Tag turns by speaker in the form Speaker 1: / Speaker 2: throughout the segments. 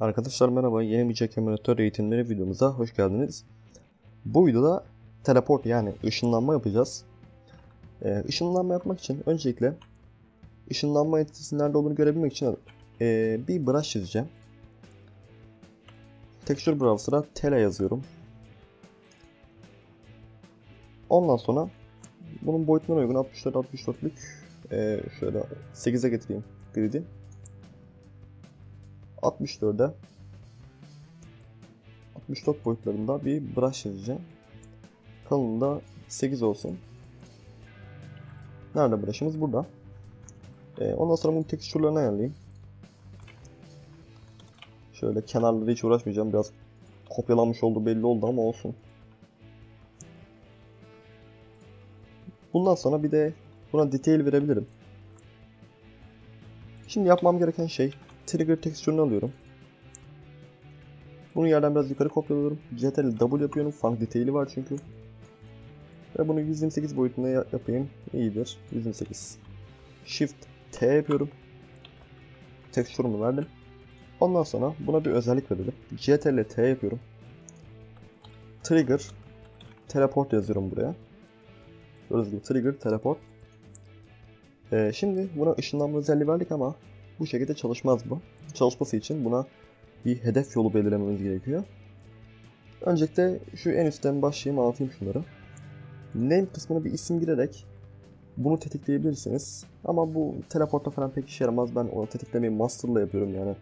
Speaker 1: Arkadaşlar merhaba, yeni bir Jack Emulator eğitimleri videomuza hoş geldiniz. Bu videoda teleport yani ışınlanma yapacağız. Ee, ışınlanma yapmak için öncelikle ışınlanma etkisinin nerede olduğunu görebilmek için ee, bir brush çizeceğim. Texture Browser'a Tele yazıyorum. Ondan sonra bunun boyutuna uygun 64 64'lük ee, şöyle 8'e getireyim grid'i. 64'e 64 boyutlarında bir brush yazacağım. Kalınlığı 8 olsun. Nerede brush'ımız? Burada. Ee, ondan sonra bunun tekstürlerini ayarlayayım. Şöyle kenarları hiç uğraşmayacağım. Biraz kopyalanmış olduğu belli oldu ama olsun. Bundan sonra bir de buna detail verebilirim. Şimdi yapmam gereken şey trigger tekstürünü alıyorum. Bunu yerden biraz yukarı kopyalıyorum. Ctrl W yapıyorum. Funk detaili var çünkü. Ve bunu 128 boyutunda yapayım. İyidir. 128. Shift T yapıyorum. Tekstürümü verdim. Ondan sonra buna bir özellik verelim. Ctrl T yapıyorum. Trigger Teleport yazıyorum buraya. Gördüğünüz gibi Trigger Teleport. Ee, şimdi buna ışınlanma özelliği verdik ama bu şekilde çalışmaz bu. Çalışması için buna bir hedef yolu belirlememiz gerekiyor. Öncelikle şu en üstten başlayayım anlatayım şunları. Name kısmına bir isim girerek bunu tetikleyebilirsiniz. Ama bu teleportta falan pek işe yaramaz. Ben onu tetiklemeyi master'la yapıyorum yani.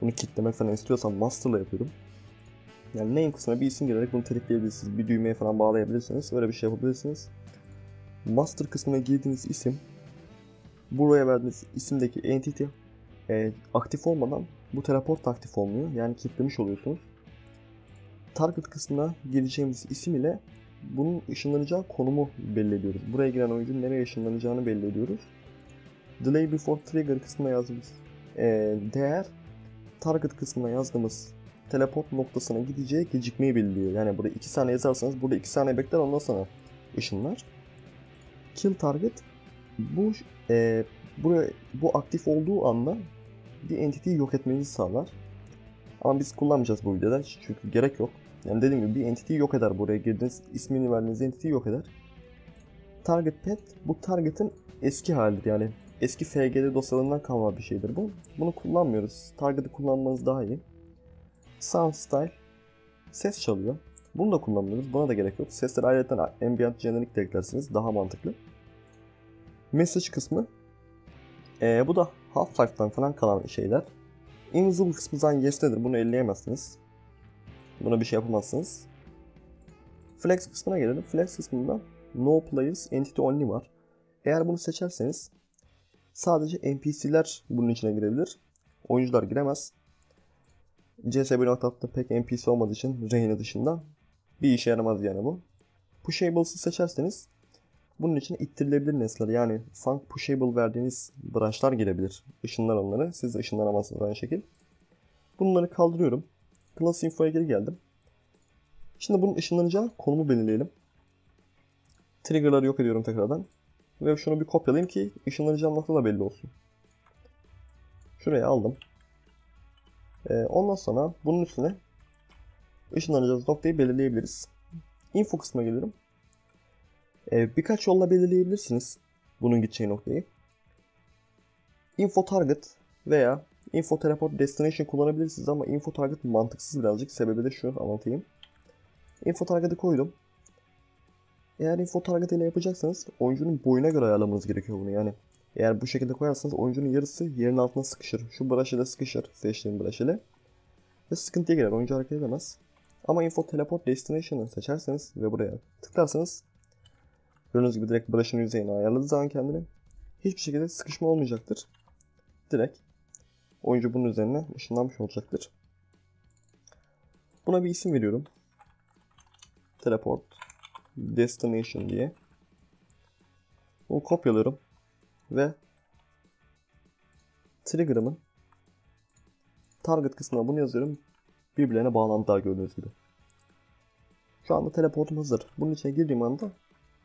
Speaker 1: Bunu kitlemek falan istiyorsam master'la yapıyorum. Yani name kısmına bir isim girerek bunu tetikleyebilirsiniz. Bir düğmeye falan bağlayabilirsiniz. Öyle bir şey yapabilirsiniz. Master kısmına girdiğiniz isim buraya verdiğiniz isimdeki entity e, aktif olmadan bu teleport aktif olmuyor. Yani kilitlemiş oluyorsunuz. Target kısmına gireceğimiz isim ile bunun ışınlanacağı konumu belli ediyoruz. Buraya giren oyuncunun nereye ışınlanacağını belli ediyoruz. Delay before trigger kısmına yazdığımız e, değer target kısmına yazdığımız teleport noktasına gideceği gecikmeyi belirliyor. Yani burada 2 saniye yazarsanız burada 2 saniye bekler ondan sonra ışınlar. Kill target bu e, buraya, bu aktif olduğu anda bir entity'yi yok etmenizi sağlar. Ama biz kullanmayacağız bu videoda çünkü gerek yok. Yani dediğim gibi bir entity'yi yok eder buraya girdiğiniz ismini verdiğiniz entity'yi yok eder. Target pet bu target'ın eski halidir yani eski FGD dosyalarından kalma bir şeydir bu. Bunu kullanmıyoruz. Target'ı kullanmanız daha iyi. Sound style ses çalıyor. Bunu da kullanmıyoruz. Buna da gerek yok. Sesleri ayrıca ambient generic de eklersiniz. Daha mantıklı. Message kısmı. Ee, bu da Half-Life'dan falan kalan şeyler. Invisible kısmı zaten yes'tedir. Bunu elleyemezsiniz. Buna bir şey yapamazsınız. Flex kısmına gelelim. Flex kısmında No Players Entity Only var. Eğer bunu seçerseniz sadece NPC'ler bunun içine girebilir. Oyuncular giremez. CS 1.6'da pek NPC olmadığı için Reyna dışında bir işe yaramaz yani bu. Pushables'ı seçerseniz bunun için ittirilebilir nesneler yani funk pushable verdiğiniz branşlar girebilir. Işınlar onları. Siz de ışınlanamazsınız aynı şekil. Bunları kaldırıyorum. Class info'ya geri geldim. Şimdi bunun ışınlanacağı konumu belirleyelim. Trigger'ları yok ediyorum tekrardan. Ve şunu bir kopyalayayım ki ışınlanacağım nokta da belli olsun. Şuraya aldım. Ee, ondan sonra bunun üstüne ışınlanacağız noktayı belirleyebiliriz. Info kısmına gelirim. Ee, birkaç yolla belirleyebilirsiniz bunun gideceği noktayı. Info target veya info teleport destination kullanabilirsiniz ama info target mantıksız birazcık. Sebebi de şu anlatayım. Info target'ı koydum. Eğer info target ile yapacaksanız oyuncunun boyuna göre ayarlamanız gerekiyor bunu yani. Eğer bu şekilde koyarsanız oyuncunun yarısı yerin altına sıkışır. Şu brush ile sıkışır seçtiğim brush ile. Ve sıkıntıya girer. Oyuncu hareket edemez. Ama info teleport destination'ı seçerseniz ve buraya tıklarsanız Gördüğünüz gibi direkt brush'ın yüzeyini ayarladığı zaman kendini hiçbir şekilde sıkışma olmayacaktır. Direkt oyuncu bunun üzerine ışınlanmış olacaktır. Buna bir isim veriyorum. Teleport Destination diye. Bunu kopyalıyorum ve trigger'ımın target kısmına bunu yazıyorum. Birbirlerine bağlantılar gördüğünüz gibi. Şu anda teleportum hazır. Bunun içine girdiğim anda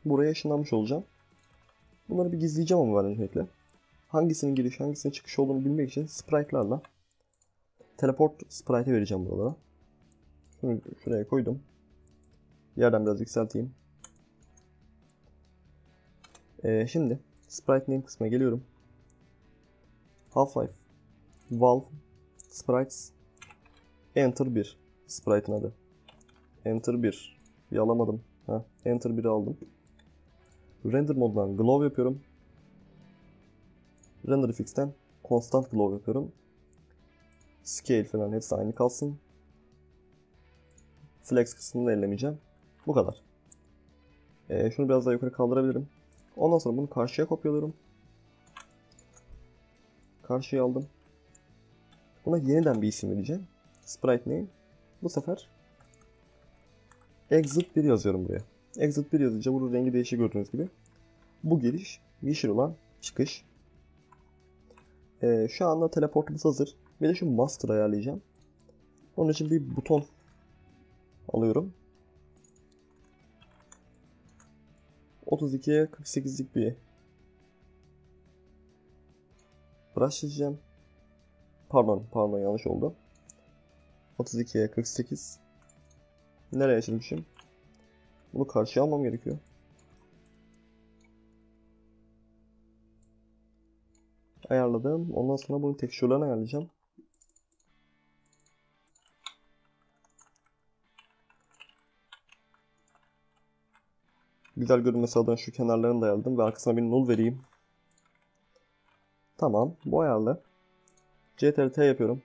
Speaker 1: buraya ışınlanmış olacağım. Bunları bir gizleyeceğim ama ben öncelikle. Hangisinin giriş hangisinin çıkış olduğunu bilmek için sprite'larla teleport sprite'e vereceğim buralara. Şunu şuraya koydum. Yerden biraz yükselteyim. Ee, şimdi sprite name kısmına geliyorum. Half-Life Valve Sprites Enter 1 Sprite'ın adı. Enter 1. Bir alamadım. Ha, Enter 1'i aldım. Render moddan glow yapıyorum. Render fix'ten constant glow yapıyorum. Scale falan hepsi aynı kalsın. Flex kısmını ellemeyeceğim. Bu kadar. Ee, şunu biraz daha yukarı kaldırabilirim. Ondan sonra bunu karşıya kopyalıyorum. Karşıya aldım. Buna yeniden bir isim vereceğim. Sprite name. Bu sefer exit 1 yazıyorum buraya. Exit 1 yazınca burada rengi değişik gördüğünüz gibi. Bu giriş yeşil olan çıkış. Ee, şu anda teleportumuz hazır. Bir de şu master ayarlayacağım. Onun için bir buton alıyorum. 32'ye 48'lik bir brush çizeceğim. Pardon, pardon yanlış oldu. 32'ye 48. Nereye çizmişim? Bunu karşıya almam gerekiyor. Ayarladım. Ondan sonra bunun tekstürlerini ayarlayacağım. Güzel görünmesi adına şu kenarlarını da ayarladım ve arkasına bir null vereyim. Tamam, bu ayarlı. CTRT yapıyorum.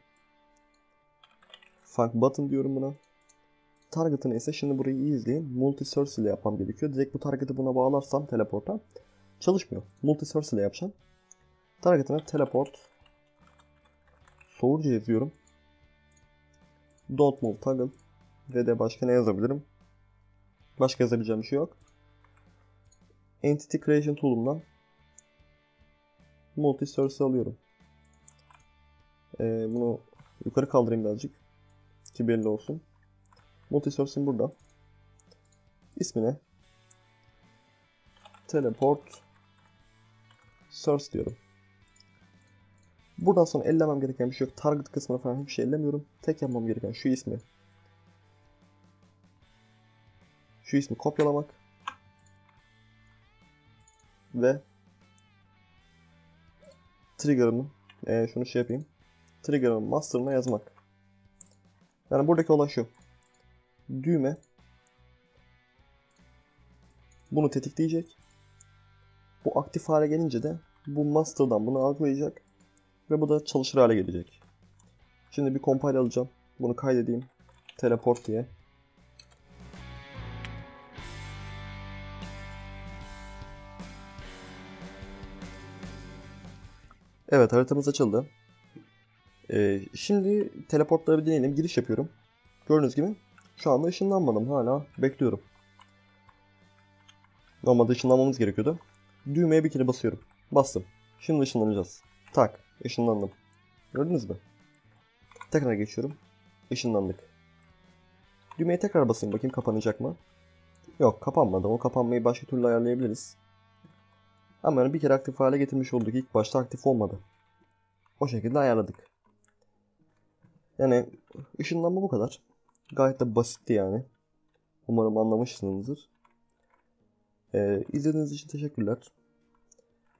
Speaker 1: Func button diyorum buna. Target'ını ise şimdi burayı iyi izleyin. Multi source ile yapmam gerekiyor. Direkt bu target'ı buna bağlarsam teleporta çalışmıyor. Multi source ile yapacağım. Target'ına teleport soğurca yazıyorum. Don't move toggle ve de başka ne yazabilirim? Başka yazabileceğim bir şey yok. Entity Creation Tool'umdan Multi Source alıyorum. Ee, bunu yukarı kaldırayım birazcık. Ki belli olsun. Multi Source'im burada. İsmine Teleport Source diyorum. Buradan sonra ellemem gereken bir şey yok. Target kısmına falan hiçbir şey ellemiyorum. Tek yapmam gereken şu ismi. Şu ismi kopyalamak. Ve trigger'ımı e, şunu şey yapayım. Trigger'ın master'ına yazmak. Yani buradaki olay şu. Düğme bunu tetikleyecek. Bu aktif hale gelince de bu master'dan bunu algılayacak ve bu da çalışır hale gelecek. Şimdi bir compile alacağım. Bunu kaydedeyim. Teleport diye. Evet haritamız açıldı. Ee, şimdi teleportları bir deneyelim. Giriş yapıyorum. Gördüğünüz gibi şu anda ışınlanmadım. Hala bekliyorum. Normalde ışınlanmamız gerekiyordu. Düğmeye bir kere basıyorum. Bastım. Şimdi ışınlanacağız. Tak. Işınlandım. Gördünüz mü? Tekrar geçiyorum. Işınlandık. Düğmeye tekrar basayım bakayım kapanacak mı? Yok kapanmadı. O kapanmayı başka türlü ayarlayabiliriz. Ama yani bir kere aktif hale getirmiş olduk. İlk başta aktif olmadı. O şekilde ayarladık. Yani ışınlanma bu kadar. Gayet de basitti yani. Umarım anlamışsınızdır. Ee, izlediğiniz için teşekkürler.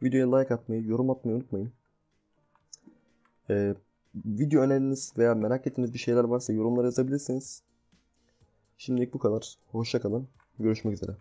Speaker 1: Videoya like atmayı, yorum atmayı unutmayın. Ee, video öneriniz veya merak ettiğiniz bir şeyler varsa yorumlara yazabilirsiniz. Şimdilik bu kadar. Hoşçakalın. Görüşmek üzere.